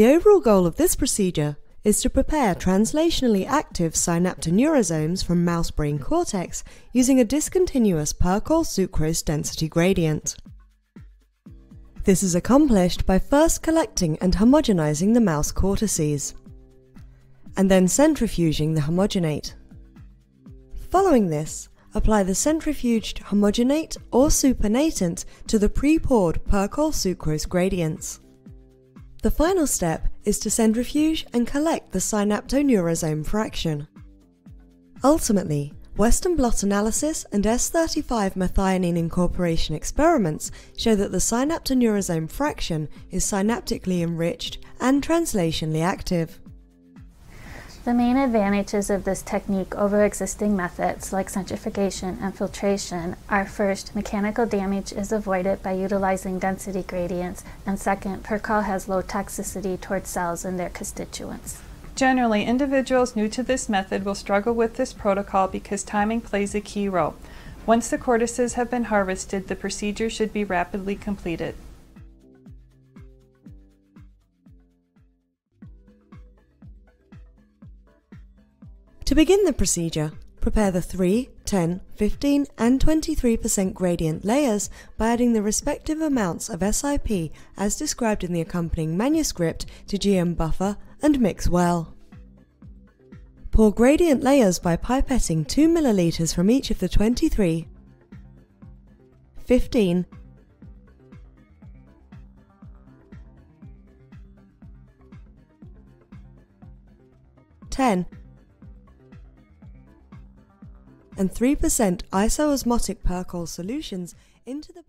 The overall goal of this procedure is to prepare translationally active synaptoneurosomes from mouse brain cortex using a discontinuous Percoll sucrose density gradient. This is accomplished by first collecting and homogenizing the mouse cortices, and then centrifuging the homogenate. Following this, apply the centrifuged homogenate or supernatant to the pre-poured Percoll sucrose gradients. The final step is to centrifuge and collect the synaptoneurosome fraction. Ultimately, Western blot analysis and S35 methionine incorporation experiments show that the synaptoneurosome fraction is synaptically enriched and translationally active. The main advantages of this technique over existing methods like centrifugation and filtration are first, mechanical damage is avoided by utilizing density gradients, and second, Percoll has low toxicity towards cells and their constituents. Generally, individuals new to this method will struggle with this protocol because timing plays a key role. Once the cortices have been harvested, the procedure should be rapidly completed. To begin the procedure, prepare the 3, 10, 15 and 23% gradient layers by adding the respective amounts of SIP as described in the accompanying manuscript to GM buffer and mix well. Pour gradient layers by pipetting 2 ml from each of the 23, 15 10 and 3% isoosmotic Percoll solutions into the